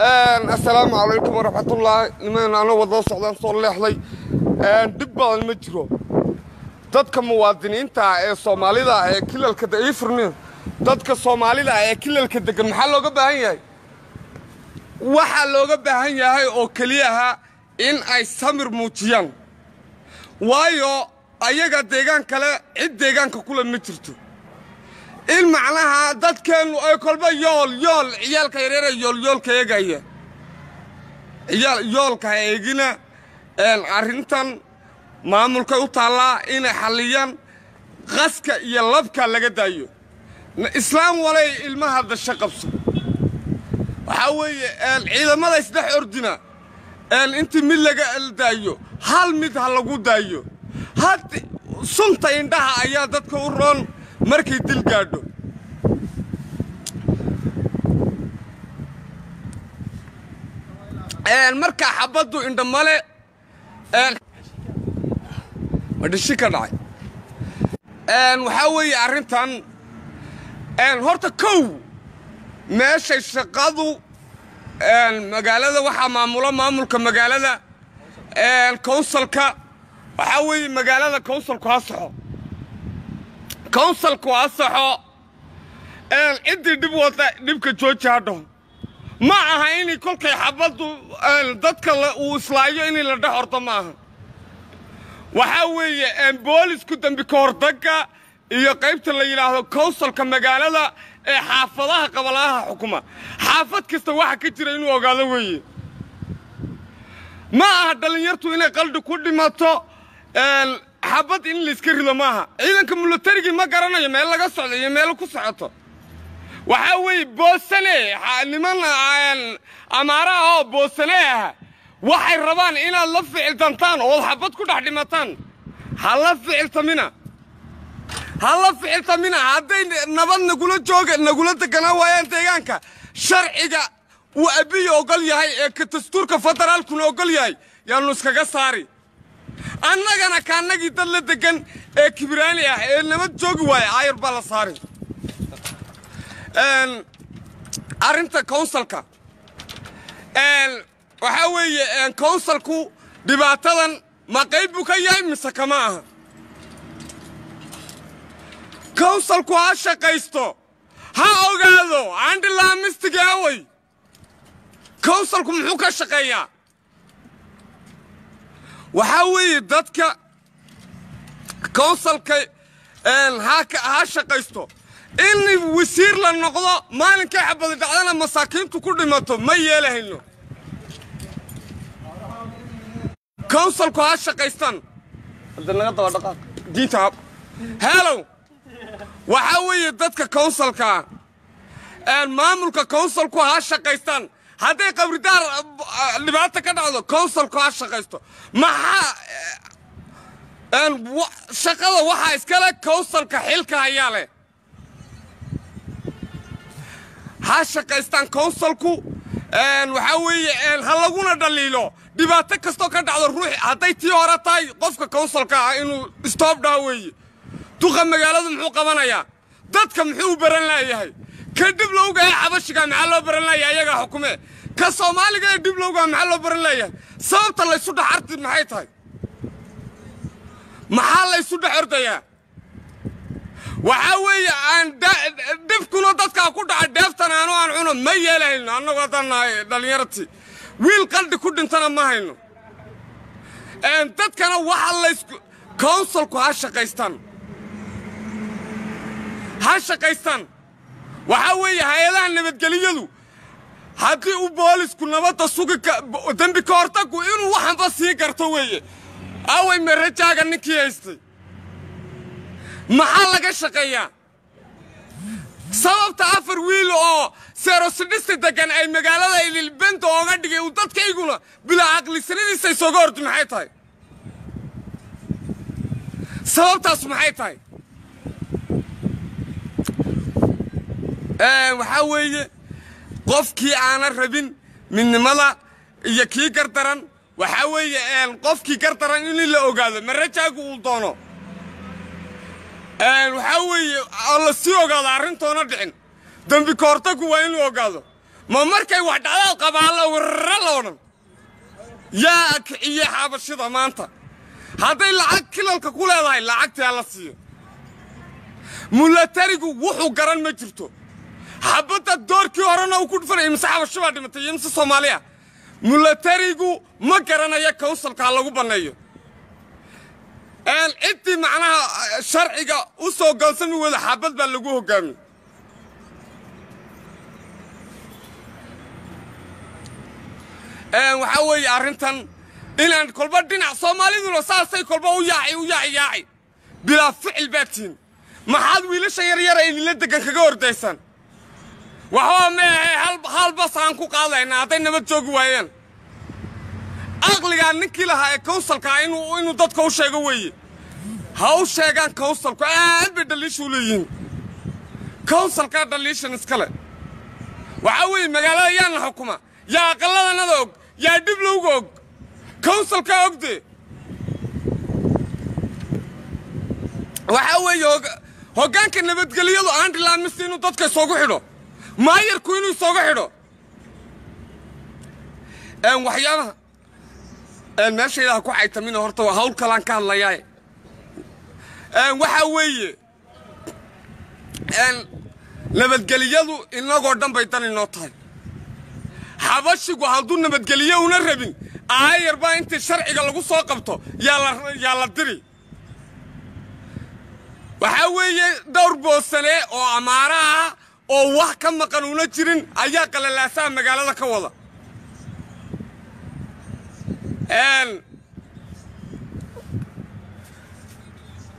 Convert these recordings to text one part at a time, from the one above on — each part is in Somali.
assalaamu calaykum waraxmatullaahi niman ano wada socdaan soo leexday. Dhib badan ma jiro. Dadka muwaadiniinta ee soomaalida ee kilalka furniyo dadka soomaalida ee kilalka degan maxaa looga baahan yahay? Waxaa looga baahan yahay oo keliyaha in ay samir muujiyaan. Waayo ayaga deegaan kale cid deegaanka kule ma jirto in macnaha dadkeennu ay kolba yool yool ciyaalka yareera yoolyoolka eegaya. Ciyaal yoolka ha eegina arrintan maamulkay u taallaa inay xalliyaan qaska iyo labka laga daayo. Islaam walay ilmaha dasho qabso. Waxaa weeye ciidamada isdhex ordina intii mid laga daayo hal mid ha lagu daayo. Had sunta indhaha ayaa dadka u roon markay dil gaadho. Markaa xabaddu indhamale madhishi ka dhacay waxaa weeye arrintan horta kow meeshay shaqadu magaalada waxaa maamula maamulka magaalada counsalka waxaa weeye magaalada counsalku ha saxo counsalku ha saxo. Ciddii dhib wada dhibka jooji ha dhaho ma aha inay kolkay xabaddu dadka uu islaayo inay la dhex ordo ma aha. Waxaa weeye boolisku dembi ka iyo qaybta la yidhaahdo counsalka magaalada ee xaafadaha qabalaha xukuma. Xaafad kasta waxa ka jira inuu ogaado weeye. Ma aha dhallinyartu inay qaldi ku dhimato xabad in layska rido maaha. Ciidanka milatarigii ma garanayo meel laga socdo iyo meel ku socoto. Waxaa weeye boosane niman amaaraha oo boosane ah waxay rabaan inaad la ficiltantaan ood xabad ku dhex dhimataan. Ha la ficiltamina ha la ficiltamina hadday nabad nagula jooga nagula deganaa waayaan deegaanka. Sharciga uu abiya ogol yahay ee ka dastuurka federaalkuna ogol yahay yaannu iskaga saari annagana kaannagii dad la degan ee kibiraani ah ee nabad joogi waaya aayar baa la saari arrinta counsalka waxaa weeye counsalku dhibaatadan ma qayb buu ka yahay mise kama aha? Counsalku ha shaqaysto ha ogaado andhilaamistigii away counsalku muxuu ka shaqeeyaa waxaa weeye dadka counsalka ha shaqaysto. In wasiir la noqdo maalinkay xabadi dhacdana masaakiintu ku dhimato ma yeelahayno. Counsalku ha shaqaystaan diinta heelow waxaa weeye dadka counsalkaa maamulka counsalku ha shaqaystaan hadday qabridaar dhibaata ka dhacdo counsalku ha shaqaysto. Maxaa shaqada waxaa iskale counsalka xilka hayaa leh. Ha shaqaystaan counsalku waxaa weeye ha laguna dhaliilo. Dhibaato kastoo ka dhacdo ruuxi hadday tii hore tahay qofka counsalka ah inuu stoob dhaha weeye. Duqa magaaladu muxuu qabanayaa. Dadka muxuu u baran laayahay ka dhib lowgahe xabashiga maxaa loo baran layahay ayagaa xukume. Ka soomaaliga ee dhib lowgaha maxaa loo baran laayahay sababta laysu dhex arti maxay tahay? Maxaa laysu dhex ordayaa? Waxaa weeye aan dhibkuna dadkaa ku dhaca dheeftan aanu aan cuno ma yeelahayno annagu haddaan nahay wiil qaldi ku dhintana ma hayno. Dadkana waxa laysku counsalku ha shaqaystaan. Ha shaqaystaan waxaa weeye hay'adaha nabadgeliyadu haddii uu boolisku nabadda sugi dembi ka hortagu inuu waxanba sii garto weeye. Away marajaaga ninkii haystay? Maxaa laga shaqeeyaa? Sababta afar wiil oo seerosidhista degan ay magaalada ililbenta ooga dhigay uu dadkayguna bilaa caqlisanadiisa isooga hordi maxay tahay? Sababtaas maxay tahay waxaa weeye qofkii aanan rabin midnimada iyo kii gardaran waxaa weeye qofkii gardaran in la ogaado marajaagu uu doono? Waxaa weeye la sii ogaado arrintoona dhicin. Dembi ka hortagu waa inuu ogaado. Ma markay wax dhacdaad warra la odhan yaa kiciye xabashida maanta. Hadday lacag kilalka ku leedahay lacagtii ha la siiyo. Mulatarigu wuxuu garan ma jirto xabadda doorkii horena uu ku dhufanaya mise xabasho dhimatay iyo soomaaliya mulatarigu ma garanaya kawsalka ha lagu banneeyo ciddii macnaha sharciga u soo goonsami wada xabad baa lagu hoggaamiye waxaa weeye arrintan inaan kolba dhinac soomaaliduna saasay kolba u yaaci u yaaci yaaci. Bilaa ficil baad tihin maxaad wiilasha yaryara idinla degan kaga ordaysaan waxbaa meehe hal bas aan ku qaadaynaa hadday nabad joogi waayeen. Aqligaa ninkii lahaa ee kawsalkaa inuu dadka u sheego weeye ha u sheegaan kawsalku aad bay dhaliisha u leeyihiin. Kawsalkaa dhaliishan iskale waxaa weeye magaalada yaana xukuma. Yaa aqalladanada og yaa dhiblowga og. Kawsalkaa ogde. Waxaa weeye hoggaanka nabadgelyadu aan dhilaamise inuu dadka isoogu xidho maayarku inuu isooga xidho. Waxyaabaha meeshaydaha ku caytamina horta waa hawl kalaan ka hadlayaaye waxaa weeye nabadgelyadu inagoo dhan bay dan inoo tahay. Xabashigu hadduu nabadgelye una rabin aayar baa intii sharciga lagu soo qabto yaa la diri. Waxaa weeye dhowr boosane oo amaara ah oo wax ka maqan una jirin ayaa qalalaasaha magaalada ka wada.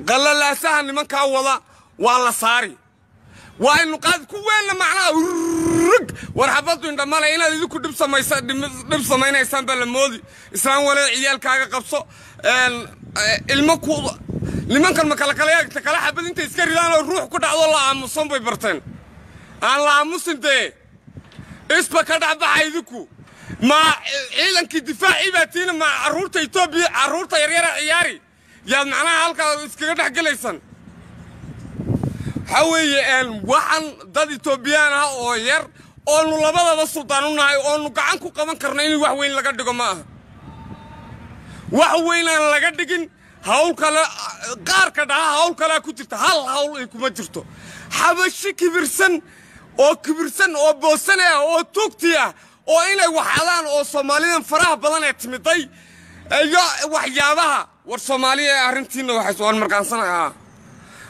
Qalalaasaha nimankaa wada waa la saari. Waa inu qaad ku weynna macnaha rg war xabaddu indhamale inaad idinku dhib samaynaysaan baa la moodi islaan walee ciyaalkaaga qabso ilmo ku nimankan ma kala kala yaagta kala xabad intay iska ridaan oo ruux ku dhacdo la aamusan bay barteen aan la dee isba ka dhexbaxa idinku ma ciidankii difaacii baa tiina ma carruurta etoobiya carruurta yaryara ciyaari yaad macnaha halkaa iskaga dhex gelaysaan waxaa weeye waxaan dad etoobiyaan ah oo yar oonu labadaba suldaan u nahay oonu gacan ku qaban karno in wax weyn laga dhigo ma. Aha wax weynaan laga dhigin hawl kale qaarka dhaha hawl kalea ku jirta hal hawl ay kuma jirto xabashi kibirsan oo kibirsan oo boosane ah oo tugti ah oo inay waxadaan oo soomaalidan faraha badan ee timiday iyo waxyaabaha war soomaaliya ee arrintiinna waan markaansanayaa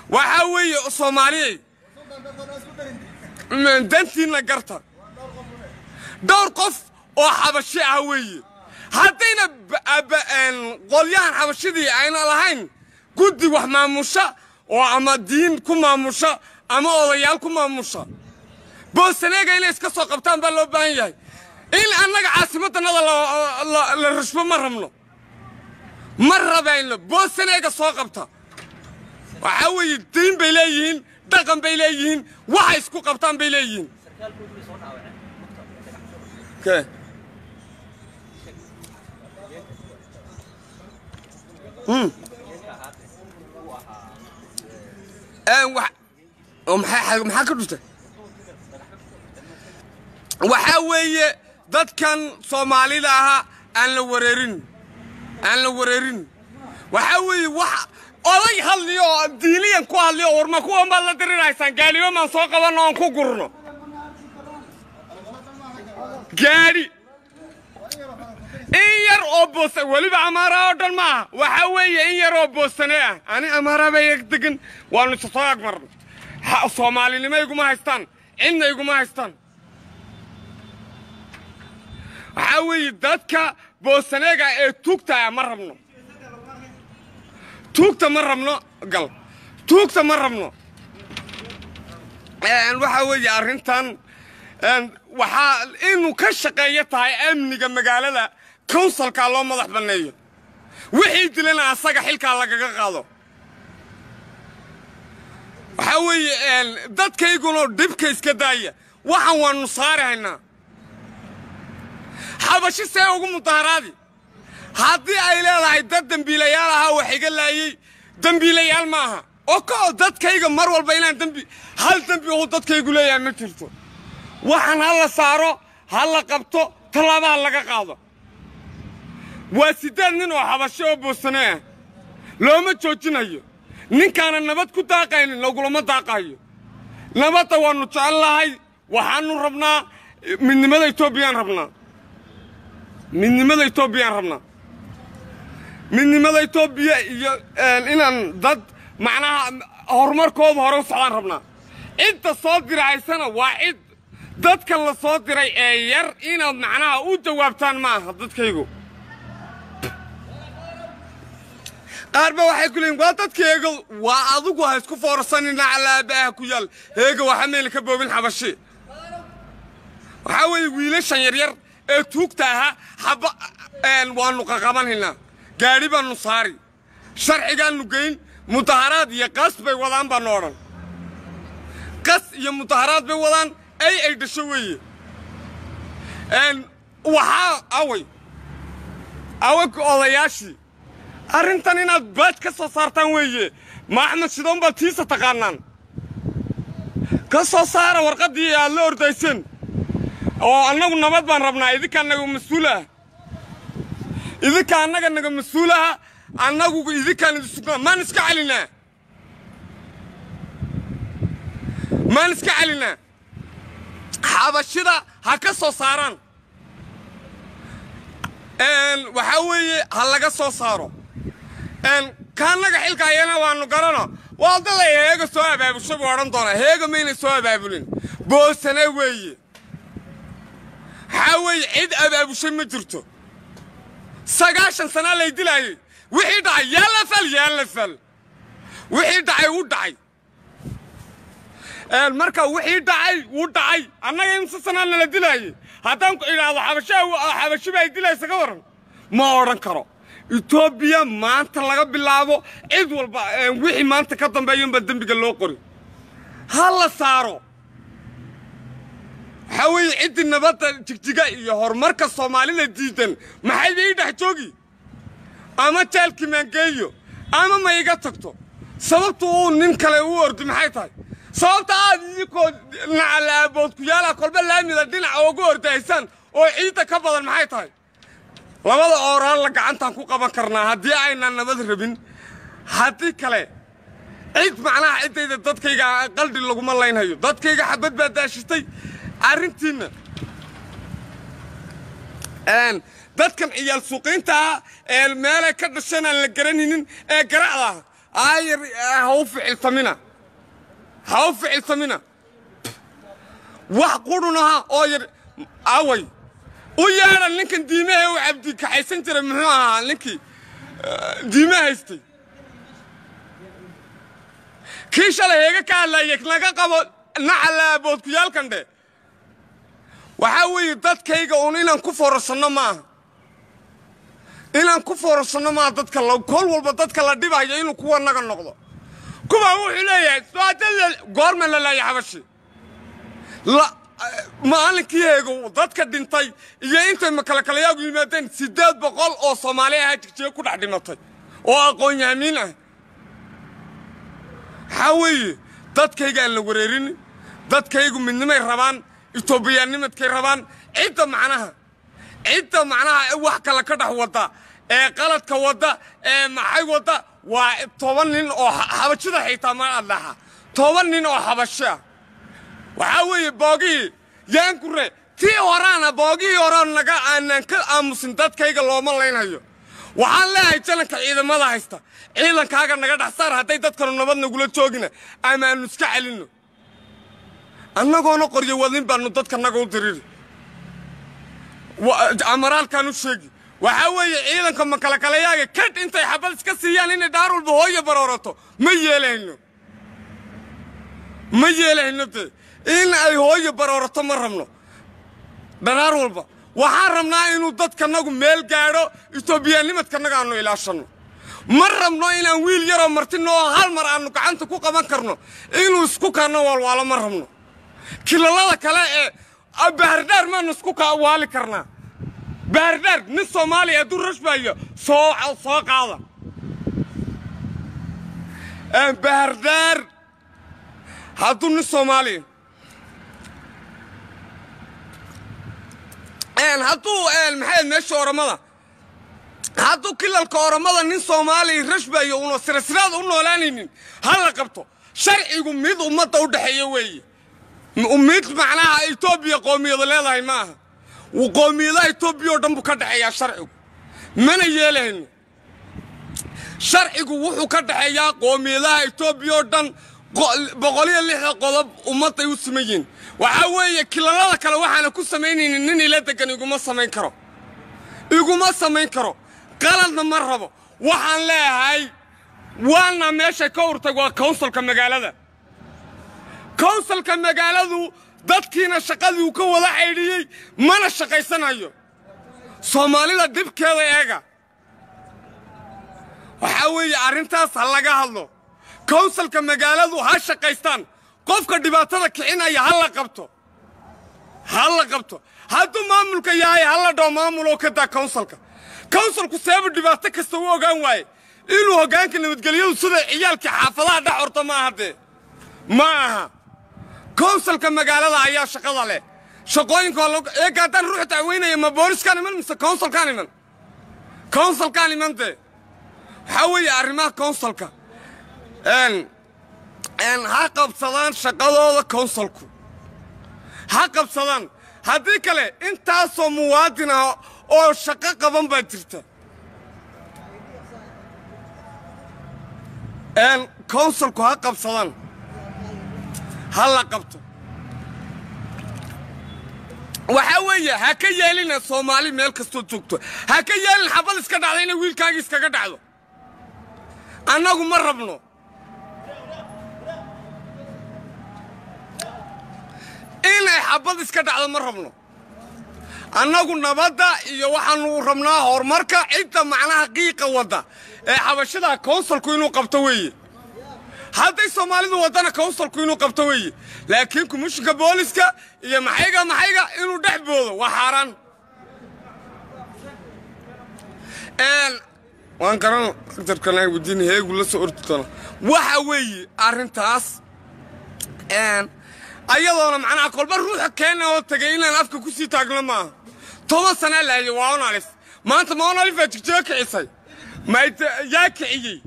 waxaa weeye soomaaliyey dantiinna garta. Dhowr qof oo xabashi ah weeye. Haddayna qolyahan xabashidii ayna lahayn guddi wax maamusha oo ama diin ku maamusha ama odayaal ku maamusha yahay in annaga caasimadannada la rashbo ma rabno ma rabayno boosaneega soo qabta waxaa weeye diin bay leeyihiin dhaqan bay leeyihiin waxay isku qabtaan bay leeyihiin maxaa ka dhuftay waxaa weeye dadkan soomaalida ahaa aan la wareerin. Aan la wareerin. Waxaa weeye wax oday hadliyo oo diiniyan ku hadliyo warma kuwan baad la dirinaysaan. Gaadhiyo maan soo qabanno oon ku gurno. Gaadhi in yar oo boosan weliba amaara oo dhan ma aha. Waxaa weeye in yar oo boosane ah. Ani amaara eg degan waannu isa soo agmarno soomaalinimo iguma haystaan. Cidna iguma haystaan waxaa weeye dadka boosaneega ee tuugtaya ma rabno. Tuugta ma rabno gal. Tuugta ma rabno. Waxaa weeye arrintan waxaa inuu ka shaqeeyo tahay amniga magaalada counsalkaa loo madax banneeyo. Wixii dilana asaga xilkaa lagaga qaado. Waxaa weeye dadkayguna dhibka iska daaya. Waxaan waannu saari haynaa xabashi see ugu mudaharaadi haddii ay leedahay dad dembiilayaal ahaa wax iga laayey dembiilayaal ma aha oo kao dadkayga mar walba inaan dembi hal dembi uu dadkaygu leeyahay ma jirto. Waxaan ha la saaro ha la qabto tallaabaha laga qaado. Waa siddeed nin oo xabasho oo boosane ah. Looma joojinayo. Ninkaana nabad ku daaqaynin lagulama daaqayo. Nabadda waannu jecel lahay waxaannu rabnaa midnimada etoobiyaan rabnaa midnimada etoobiyaan rabnaa midnimada etoobiya iyo inaan dad macnaha horumarkooda hore u socdaan rabnaa cidda soo dirahaysana waa cid dadkan la soo diray ee yar inaad macnaha u jawaabtaan ma aha dadkaygu qaarba waxay ku leeyiin waa dadka heego waa adigu ha isku foorsanina calaabaha ku yaal. Heega waxa meel ka boobin xabashi. Waxaa weeye wiilashan yaryar ee tuugta ahaa xaba waannu qaqabanhaynaa gaadhi baannu saari sharcigaannu geyn mudaharaad iyo qas bay wadaan baannu odhan qas iyo mudaharaad bay wadaan ay ay dhasho weeye waxaa away away odayaashii arrintan inaad baaj ka soo saartaan weeye ma axmed sidoon baad tiisa taqaannaan ka soo saara warqaddii aad la ordayseen oo annagu nabad baan rabnaa. Idinka annaga mas'uul ah idinka annaga naga mas'uulaha annagu idinkaan idinsugnaa maan iska celinaa maan iska celinaa xabashida ha ka soo saaraan. Waxaa weeye ha laga soo saaro. Kaannaga xilka ayana waannu garano. Waa dada heega soo abaabusha buu odhan doonaa. Heega maynay soo abaabulin. Boosane weeye waxaa weeye cid abaabushay ma jirto sagaashan sanaa lay dilaayey wixii dhacay yaa la fal yaa fal wixii dhacay wuu dhacay marka wixii dhacay wuu dhacay annaga imse sanaa nala dilaayey haddaan ku idhaahdo xabashi baa dilaysa ka waran ma odhan karo etoobiya maanta laga bilaabo cid walba wixii maanta ka dambeeyunbaa dembiga loo qori ha la saaro waxaa weeye ciddii nabadda jigjiga iyo horumarka soomaalida diidan. Maxayba ii dhex joogi? Ama jaalkii maangeeyo? Ama ma iga tagto? Sababtu uu nin kale u ordi maxay tahay? Sababta aad idinkoo nacalaabood ku yaalla kolba laamida dhinaca ugu ordaysaan oo ciidda ka badan maxay tahay? Labada ooraan la gacantaan ku qaban karnaa haddii aynaan nabad rabin. Haddii kale cid macnaha ciddayda dadkayga qaldi laguma laynhayo dadkayga xabad baa daashitay arrintiinna dadkan ciyaal suuqiintaa ee meelay ka dhasheen aan la garanaynin ee garacda. Aayar ha u ficiltamina ha u ficiltamina wax qudhunaha oo yar away. U yeedha ninkan diimaha u cabdi kaxaysan jiray muxuu ahaa ninkii diima haystay. Kii shalay heega ka hadlaya naga qabo nacalaaboodkuyaalkan dhe waxaa weeye dadkayga uun inaan ku foorarsanno maaha inaan ku foorarsanno maaha dadka kol walba dadka la dhibayo inuu kuwa naga noqdo. Kuwaa wuxuu leeyahay goorma la laaya xabashi. Maalinkii heego dadka dhintay iyo intay makalakaleyaagu yimaadeen siddeed boqol oo soomaali ahaa jigjiga ku dhex dhimatay. Oo aqoon-yahamiin ah. Waxaa weeye dadkayga aan la wareerin dadkaygu midnimay rabaan etoobiyaanimadkay rabaan cidda macnaha cidda macnaha wax kale ka dhex wadda ee qaladka wadda ee maxay wadda? Waa toban nin oo xabashida xitaa ma adlaxa toban nin oo xabasho ah waxaa weeye boogihii yaangure tii horaana boogihii horaan naga aanaan ka aamusin dadkayga looma laynhayo waxaan leeyahay jalanka ciidamada haysta. Ciidankaaga naga dhex saar hadday dadkanu nabad nagula joogina amaanu iska celinno annagoona qoryo wadin baannu dadka naga u diriri amaraalkaan u sheegi. Waxaa weeye ciidanka makalakaleyaaga kadh intay xabad iska siiyaan inay dhaar walba hooya baroorato. Ma yeelahayno ma yeelahayno dee. In ay hooya baroorato ma rabno. Dhanaar walba. Waxaan rabnaa inuu dadkanagu meel gaadho etoobiyaanimadkanaga aannu ilaashanno ma rabno inaan wiil yaroo martino oo hal mar aannu gacanta ku qaban karno. Inuu isku kaanno waalwaalo ma rabno kilalada kale ee bahardhaar maannu isku waali karnaa? Bahardhaar nin soomaaliya hadduu rashbayo soo soo qaada. Bahardhaar hadduu nin soomaaliya hadduu maxay meesha oramada hadduu kilalka oramada nin soomaaliya rashbayo una sirasiraada u noolaanaynin ha la qabto. Sharcigu mid ummadda u dhexeeya weeye mid macnaha etoobiya qoomiyada leedahay ma aha qoomiyadaha etoobiya oo dhan buu ka dhexeeyaa sharcigu. Mana yeelayno sharcigu wuxuu ka dhexeeyaa qoomiyadaha etoobiya oo dhan boqoliyo lixda qodob ummadday u siman yihiin waxaa weeye kilalada kale waxaana ku samaynaynin nin ila degan iguma samayn karo. Iguma samayn karo. Qaladna ma rabo. Waxaan leeyahay waana meeshay ka urtay waa kownsalka magaalada kownsalka magaaladu dadkiina shaqadii uu ka wada caydhiyey mana shaqaysanayo. Soomaalida dhibkeeda eega. Waxaa weeye arrintaas ha laga hadlo. Kownsalka magaaladu ha shaqaystaan. Qofka dhibaatada kicinaya ha la qabto. Ha la qabto. Hadduu maamulka yahay ha la dhaho maamuloo ka daa kownsalka kownsalku seeba dhibaato kasta u ogaan waaye. Inuu hoggaanka nabadgelyadu sida ciyaalkii xaafadaha dhex horta ma aha dee ma aha kownsalka magaalada ayaa shaqada leh. Shaqooyinka eega haddaan dacweynaya ma booliskaan iman mise kownsalkaan iman kownsalkaan iman dee? Waxaa weeye arrimaha kownsalka ha qabsadaan shaqadooda kownsalku ha qabsadaan. Haddii kale intaasoo muwaadin ah oo shaqo qaban baa jirta. Kownsalku ha qabsadaan ha la qabto. Waxaa weeye ha ka yeelina soomaali meel kastoo joogto. Ha ka yeelin xabad iska dhacda inay wiilkaagii iskaga dhacdo. Annagu ma rabno. Inay xabad iska dhacdo ma rabno. Annagu nabadda iyo waxaanu rabnaa horumarka cidda macnaha qiiqa wadda ee xabashada kownsalku inuu qabto weeye hadday soomaalidu waddana kownsalku inuu qabto weeye laakiin komishinka booliska iyo maxayga maxayga inuu dhex boodo waa xaaraan. Waan garan aktarkana wadiin heegu la soo ordi waxa weeye arrintaas ayadoona macnaha kolba ruuxa keena oo tegay inaan afka ku sii taagno maaha. Toban sanaa lahayo waa onalif maanta ma onalifaa jigjiga kicisay mayt yaa kiciyey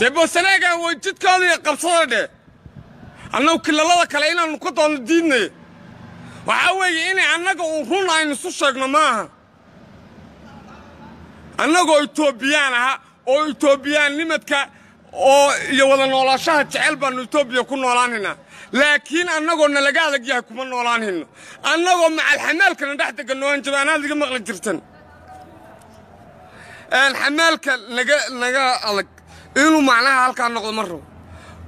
dee boosanaaga way jidkoodii qabsada dhee annagu kilalada kale inaannu ka doonno diidnay waxaa weeye inay annaga uun run aynu isu sheegno maaha. Annagoo etoobiyaan aha oo etoobiyaan nimadka oo iyo wada noolaashaha jecel baannu etoobiya ku noolaanaynaa laakiin annagoo nalaga adag yahay kuma noolaanayno annagoo macalxamaalkana dhex deganno aan jabaanaad iga maqli jirtan. Xamaalka naga naga adag inuu macnaha halkaa noqdo ma rabo.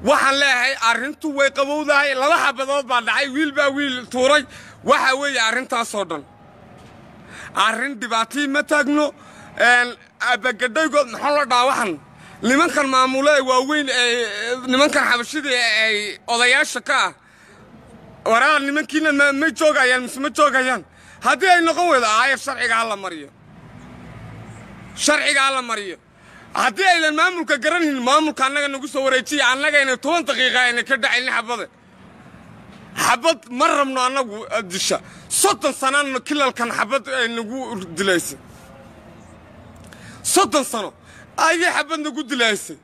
Waxaan leeyahay arrintu way qabowdahay. Laba xabadood baa dhacay wiil baa wiil tuuray. Waxa weeye arrintaasoo dhan. Arrin dhibaatii ma taagno abagadhaygood maxaa la dhaa waxan nimankan maamule waaweyn ee nimankan xabashidii ay odayaasha ka ah. Waraa nimankiina ma joogayaan mise ma joogayaan. Haddii ay noqon weydo aayar sharciga ha la mariyo. Sharciga ha la mariyo haddii aydan maamulka garanaynin maamulka annaga nagu soo wareejiya annagayna toban daqiiqa ayna ka dhacaynin xabade xabad ma rabno annagu disha. Soddon sanana kilalkan xabad ay nagu dilaysay soddon sano ayay xabad nagu dilaysay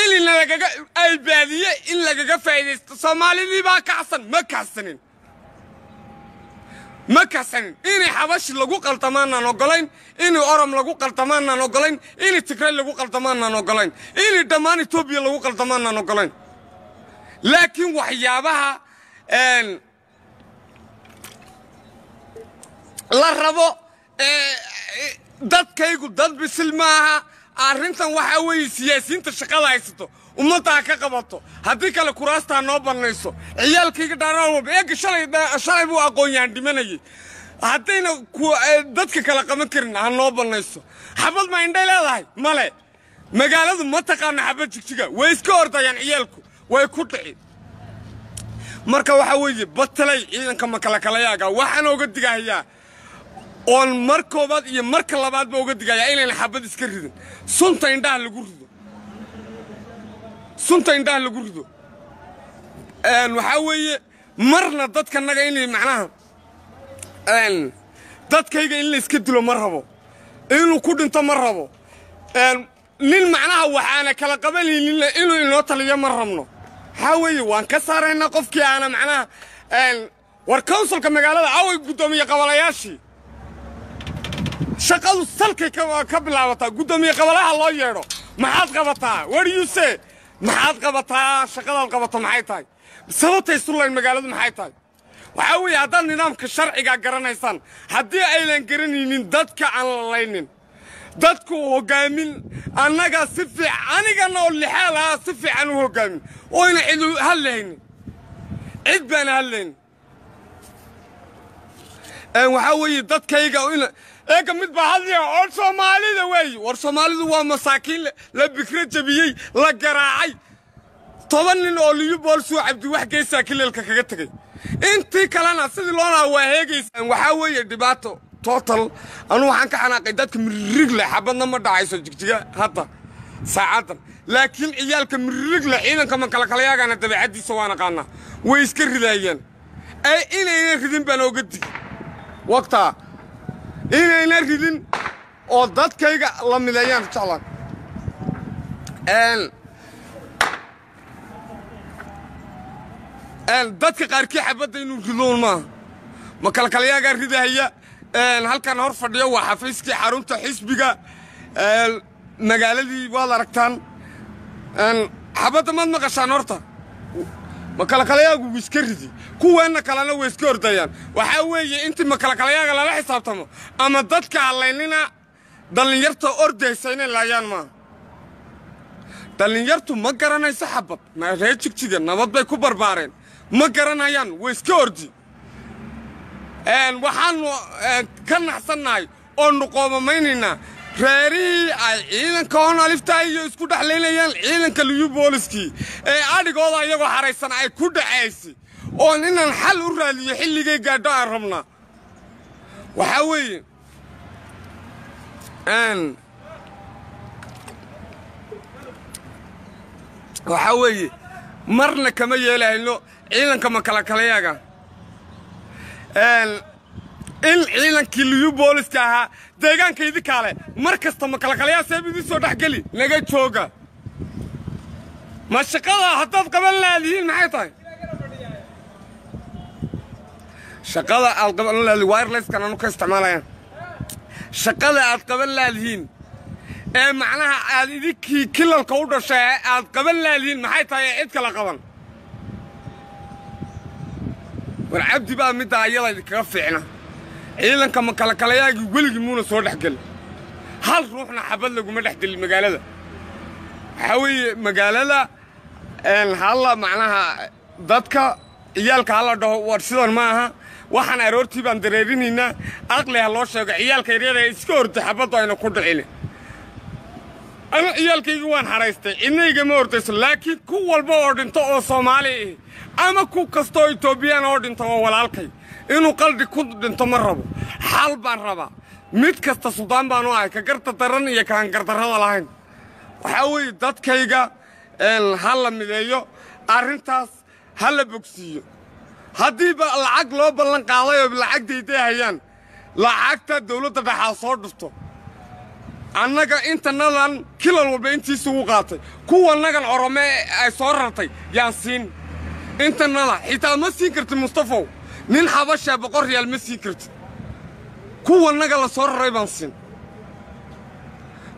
in lagaga ay baadiye in lagaga faa'iidaysto. Soomaalidii baa kacsan ma kacsanin ma kacsanin inay xabashi lagu qaltamaanaan ogolayn inay orom lagu qaltamaanaan ogolayn inay tigray lagu qaltamaanaan ogolayn inay dhammaan etoobiya lagu qaltamaanaan ogolayn. Laakiin waxyaabaha la rabo dadkaygu dad bisil maaha arrintan waxaa weeye siyaasiyiinta shaqada haysato ummaddaa ka qabato. Haddii kale kuraastaa noo bannayso ciyaalkayga dhaaraan walba eega shalay buu aqoon yahan dhimanayay. Haddayna dadka kale qaban karin ha noo bannayso xabad ma indhay leedahay? Male. Magaaladu ma taqaana xabad jigjiga. Way iska ordayaan ciyaalku. Way ku dhici. Marka waxaa weeye batalay ciidanka makalakalayaaga waxaan oga digahayaa. Oon mar koobaad iyo marka labaadba uga digayaa inayna xabad iska ridin. Sunta indhaha lagu rido sunta indhaha lagu rido. Waxaa weeye marna dadkanaga inay macnaha dadkayga in la iska dilo ma rabo inuu ku dhinto ma rabo. Nin macnaha waxaana kala qabanaynin inuu inoo taliyo ma rabno. Waxaa weeye waan ka saaraynaa qofkii aana macnaha war counsilka magaalada away guddoomiye qabalayaashii. Shaqadu salkay ka bilaabataa guddoomiye qabalaha loo yeedho. Maxaad qabataa? Wariyuse maxaad qabataa? Shaqadaad qabato maxay tahay? Sababtay sullayn magaaladu maxay tahay? Waxaa weeye haddaad nidaamka sharcigaa garanaysaan haddii aynan garanaynin dadka aan lalaynin dadku hoggaamin annagaa si fiican anigana oo lixaal ah si fiican u hoggaamin. Oyna cid hadlaynin cid baana hadlaynin waxaa weeye dadkayga eega mid baa hadlaya oo soomaalida weeye war soomaalidu waa masaakiin la bikro jabiyey la garaacay. Toban nin oo liyu boolsuu cabdiwax geesaa kileelka kaga tegey intii kalena sidii loonaa waa heegaysa. Waxaa weeye dhibaato total. Anuu waxaan ka xanaaqay dadka miririg leh xabadna ma dhacayso jigjiga hadda saacaddan. Laakiin ciyaalka miririg leh ciidanka makalakalayaagana dabeecaddiisa waan aqaanaa. Way iska ridaayeen. Ee inayna ridin baan ooga digi waqtaa inayna ridin oo dadkayga la mideeyaan jeclaan dadka qaarkii xabadda inuu ridoon maaha makalkalayaagaa ridahaya halkan hor fadhiyo waa xafiiskii xarunta xisbiga magaaladii waad aragtaan xabadda maad maqashaan horta makalkalayaagu wuu iska ridi kuweenna kalena way iska ordayaan. Waxaa weeye intii makalkalayaaga lala xisaabtamo ama dadka hadlaynina dhallinyarta ordaysa inay laayaan maaha dhallinyartu ma garanayso xabad ree jigjiga nabad bay ku barbaareen. Ma garanayaan way iska ordi waxaannu ka naxsannahay oonu qoomamaynayna reerihii ay ciidanka aliftahay iyo isku dhexlaynayaan ciidanka liyu booliskii ee adhigooda iyagoo xaraysan ay ku dhacaysay oon inaan xal u raadiyo xilligay gaadho aan rabnaa. Waxaa weeye waxaa weeye marna kama yeelahayno ciidanka makalakalayaga in ciidankii liyu booliska ahaa deegaanka idinkaale mar kasta makalakalayaa seeb idin soo dhex geli naga jooga. Ma shaqada haddaad qaban laadihiin maxay tahay shaqada aad qaban laadi wirelesskan anu ka isticmaalayaan. Shaqada aad qaban laadihiin ee macnaha aad idinkii kilalka u dhashay aad qaban laadihiin maxay tahay cid kala qaban? War cabdi baa middaa ayada idinkaga fiicna. Ciidanka makalakalayaagii weligii muuna soo dhex gelin hal ruuxna xabad laguma dhex gelin magaalada. Waxaa weeye magaalada halla macnaha dadka ciyaalka halla dhaho war sidan ma aha waxaan aroortii baan dareerinaynaa aqli ha loo sheego ciyaalka yaryada iska orday xabaddu ayna ku dhicin anu ciyaalkaygi waan haraystay cidnaygama ordayso laakiin ku walba oo dhinto oo soomaali ah ama ku kastoo etoobiyaan oo dhinto oo walaalkay inuu qaldi ku dhinto ma rabo xal baan rabaa mid kasta suldaan baanu ahay ka garta daran iyo kaan gardarrada lahayn waxaa weeye dadkayga ha la mideeyo arrintaas ha la bogsiiyo haddiiba lacag loo ballan qaaday oo lacag dayday hayaan lacagta dawladda dhexaa soo dhufto. Annaga intanadan kilal walba intiisugu qaatay. Kuwanagan orome ay soo rartay yaan siin. Intanada xitaa ma siin kartid mustafow. Nin xabashaa boqor riyaal ma siin kartid kuwanaga la soo raray baan siin.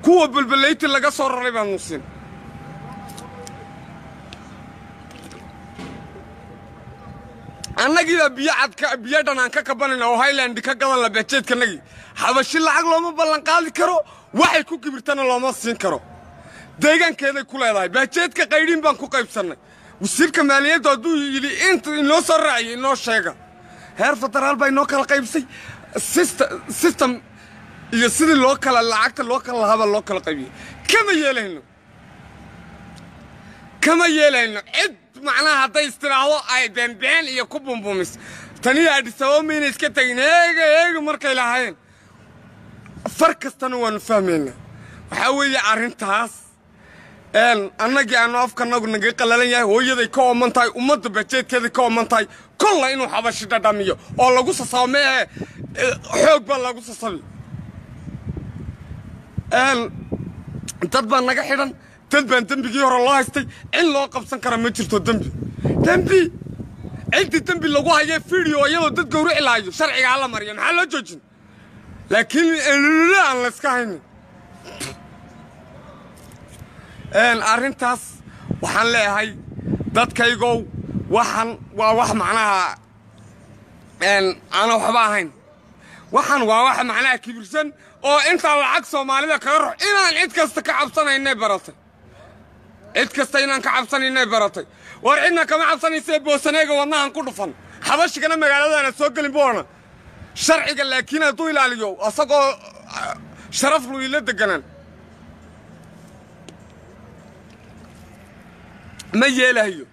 Kuwa belbelayti laga soo raray baanu siin annagiibaa biyo cadka biyo dhanaan ka kabanayna oo haylandi ka gadan labejeedkanagii xabashi lacag looma ballanqaadi karo waxay ku kibirtana looma siin karo. Deegaankeeday ku leedahay baajeedka qaydhiin baan ku qaybsannay wasiirka maaliyaddu hadduu yidhi inta inoo soo raaciyo inoo sheega. Heer federaal baa inoo kala qaybsay. Sistem iyo sidii loo kala lacagta loo kala lahaabaa loo kala qaybiyey kama yeelayno. Kama yeelayno. Cid macnaha hadday istidhaahdo ay beenbeen iyo ku bumbumis. Taniyo adhisababa mayna iska tegin eega eega markay lahaayeen. Far kastana waannu fahmaynaa. Waxaa weeye arrintaas annagii aanu afkanagu naga qallalan yahay hooyaday ka ooman tahay ummadda bajeedkeeday ka ooman tahay kolla inuu xabashi dhadhamiyo oo lagu sasaabo meehe xoog baa lagu sasabi. Dad baa naga xidhan dad baan dembigii hore loo haystay cid loo qabsan kara ma jirto dembi. Dembi ciddii dembi lagu haya video iyadoo dad gawrici lahayo sharciga hala mariya maxaa loo joojin? Laakiin aan layska haynin. Arrintaas waxaan leeyahay dadkaygow waxaan waa wax macnaha aana waxba ahayn. Waxaan waa wax macnaha kibirsan oo intaa lacag soomaalida kaga rox inaan cid kasta ka cabsanaynay baratay cid kasta inaan ka cabsanaynay baratay. War cidna kama cabsanaysa boosaneega wadnahan ku dhufan. Xabashigana magaaladaana soo gelin boona sharciga laakiin hadduu ilaaliyo asagoo sharaf luila deganaan. Ma yeelahayo?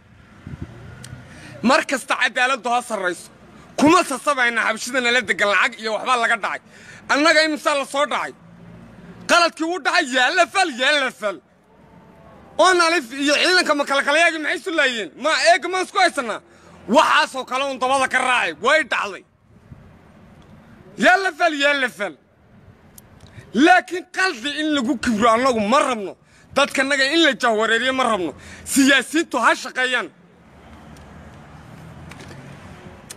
Mar kasta cadaaladdu ha sarrayso. Kuma sasabayna xabshida nala degan lacag iyo waxbaa laga dhacay. Annaga imisaa la soo dhacay. Qaladkii u dhacay yaalla fal yaalla fal oo iyo ciidanka makalakalayaagii maxay isu laayeen? Ma eega maan isku haysannaa waxaasoo kale uun dabada ka raacay. Way dhacday. Yaalla fal laakiin qaldi in lagu kibro annagu ma rabno. Dadkanaga in la jahwareeriyo ma rabno. Siyaasiyiintu ha shaqeeyaan.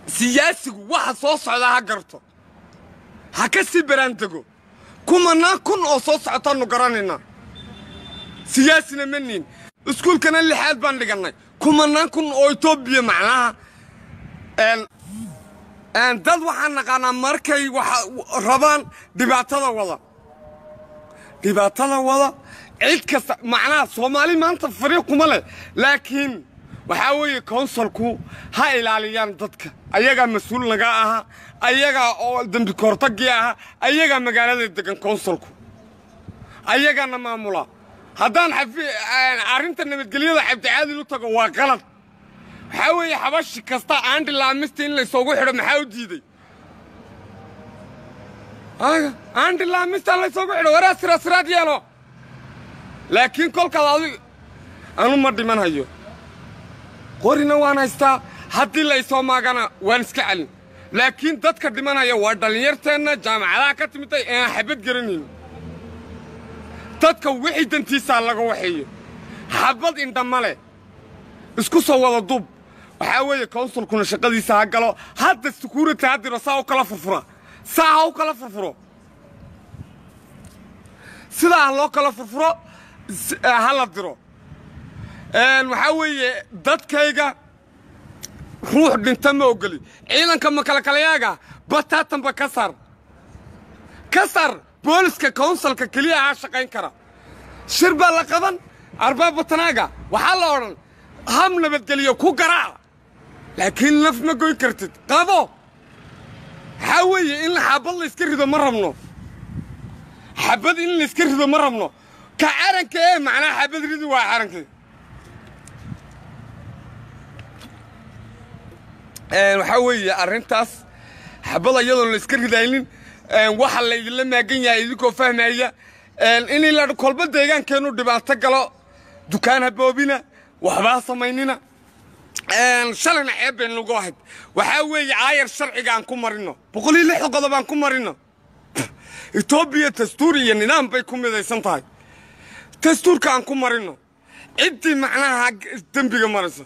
Siyaasigu waxa soo socda ha garto. Ha ka sii baraantego kumanaan kun oo soo socotaannu garanaynaa siyaasina ma niin iskuulkana lixaad baan dhigannay. Kumanaan kun oo etoobiya macnaha dad waxaan naqaanaa markay rabaan dhibaatada wada. Dhibaatada wada cid kasta macnaha soomaali maanta fariiq kuma leh. Laakiin waxaa weeye konsolku ha ilaaliyaan dadka. Ayagaa mas'uul naga aha ayagaa oo dembi koortagii aha ayagaa magaalada degan konsolku. Ayagaana maamula haddaan arrinta nabadgelyada cabdicaadil u tago waa qalad. Waxaa weeye xabashi kasta aandhi laamista in laysoogu xidho maxaa u diiday? Aandhi laamista laysoogu xidho waraa sirasiraad yeelo. Laakiin kolkaad adig anu ma dhiman hayo qorina waan haystaa haddii laysoo maagana waan iska celin. Laakiin dadka dhimanaya waa dhallinyarteenna jaamacadaha ka timiday ee aan xabad garanayn dadka wixii dantiisaa laga waxeeyo. Xabad indhama leh. Isku soo wada duub waxaa weeye konsulkuna shaqadiisa ha galo. Hadda sukuurati ha diro saa u kala furfura. Saa ha u kala furfuro. Sidaa ha loo kala furfuro ha la diro. Waxaa weeye dadkayga ruux dhinta ma ogoli. Ciidanka makalakalayaaga bataatanba ka sar ka sar booliska konsalka keliya ahaa shaqayn kara. Shir baa la qaban arbaa batanaaga waxaa la odhan ham nabadgeliyo ku garaaca laakiin naf ma goyn kartid. Qabo waxaa weeye in xabad layska rido ma rabno. Xabad in layska rido ma rabno. Ka caranka ee macnaa xabad ridi waa carankii waxaa weeye arrintaas xabad ayadoon layska ridaynin waxa laydinla maagan yahay idinkoo fahmaya in kolba deegaankeennu dhibaato galo dukaan ha boobina waxba ha samaynina shalayna ceeb bayn lagu ahayd. Waxaa weeye aayar sharciga aan ku marino. Boqol iyo lix qodob aan ku marino. Etoobiya dastuur iyo nidaam bay ku midaysan tahay. Dastuurka aan ku marino. Ciddii macnaha dembiga maraysa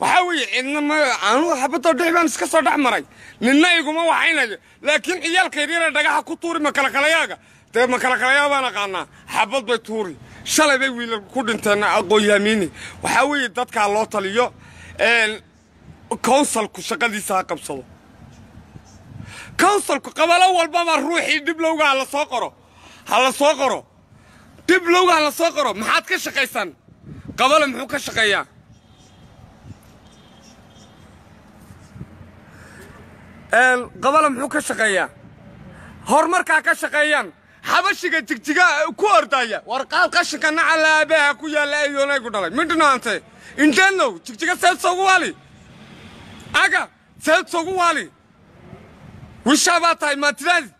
waxaa weeye cidna ma anugu xabadoo iska soo dhex maray. Ninna iguma waxaynayo. Laakiin ciyaalka yaryara dhagaxa ku tuuri makalakalayaaga dee makalakalayaa baan aqaanaa. Xabad bay tuuri. Shalay bay wiilal ku dhinteen aqoon-yaamiini waxaa weeye dadkaa loo taliyo konsalku shaqadiisa ha qabsado. Konsalku qabalo walbaba ruuxii dhiblowga ha la soo qoro. Ha la soo qoro. Dhiblowga ha la soo qoro. Maxaad ka shaqaysaan qabalo muxuu ka shaqeeyaa qabala muxuu ka shaqeeyaa? Horumarkaa ka shaqeeyaan? Xabashiga jigjiga ku ordaya war qaad qashinka nacala aabaha ku yaalla ayoonaygu dhalay. Midhinaante indenow jigjiga seed soogu waali aga seed soogu waali wishaa baa tahay maatidaadi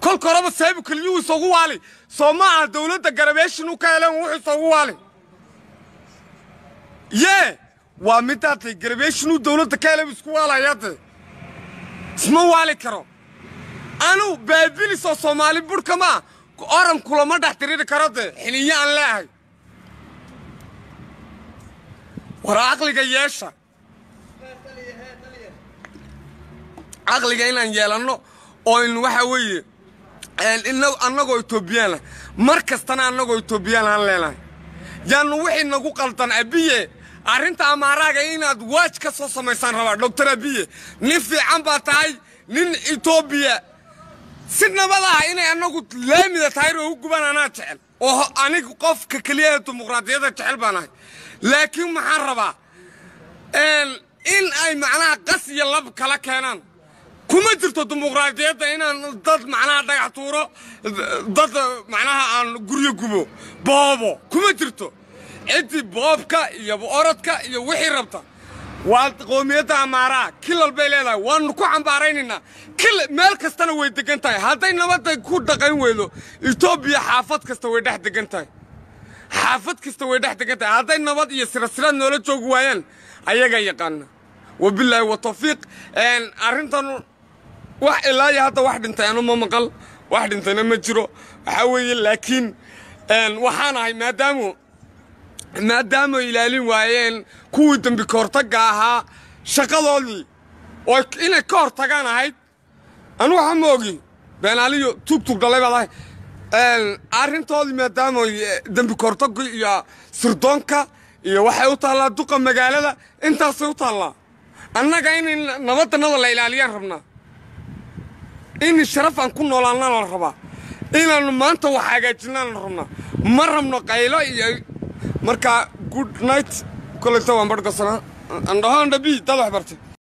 kolka seebu keliyuu isoogu waali soo ma aha dawladda ka heleen wuxuu isoogu waali yee waa midaatay garabeeshinuu dawladda ka helen isku waalayaade isma waali karo. Anu baabilisoo soomaali budhka maa oran kulama dhex tiriri karo dee xiniyo aan leehay. War caqliga yeesha. Caqliga inaan yeelanno oo in waxa weeye annagoo etoobiyaana mar kastana annagoo etoobiyaan aan leenahay yaanu wixii nagu qaldan abiye arrinta amaaraaga inaad waaj ka soo samaysaan rabaa doctor abiye nin fiican baa tahay nin etoobiya si nabad ah inay annagu laamida tahay oo u gubaan anaa jecel. Oo aniga qofka keliya dimuqraadiyadda jecel baan ahay. Laakiin maxaan rabaa in ay macnaha qas iyo lab kala keenaan. Kuma jirto dimuqraadiyadda inaan dad macnaha dhagax tuuro dad macnaha aan guryo gubo boobo. Kuma jirto ciddii boobka iyo orodka iyo wixii rabta. Waa qoomiyadda amaaraa kilal bay leedahay. Waanu ku cambaaraynaynaa. Meel kastana way degan tahay. Hadday nabadda ku dhaqayn weydo etoobiya xaafad kasta way dhex degan tahay. Xaafad kasta way dhex degan tahay. Hadday nabad iyo sirasiraad noola joogi waayaan ayagaa yaqaana wabilaahi wa tawfiiq. Arrintan wax ilaa hadda wax dhintay ma maqal. Wax dhintayna ma jiro. Waxaa weeye laakiin waxaan ahay maadaamu maadaama ilaalin waayeen kuwii dembi ka hortagga ahaa shaqadoodii. Oo inay ka hortagaan ahayd. Anu waxa ma ogi beenaaliyo tuugtuug dhalay baad ahay. Arrintoodii maadaama dembi ka hortagga iyo sirdoonka iyo waxay u taallaa duqa magaalada intaasay u taallaa. Annaga inay nabadannada la ilaaliyaan rabnaa in sharaf aan ku noolaanna la rabaa. Inaannu maanta wax hagaajinaan la rabnaa ma rabno qaylo iyo markaa good night kolayta waan barhgasanaa andhaho andhabi dad wax bartay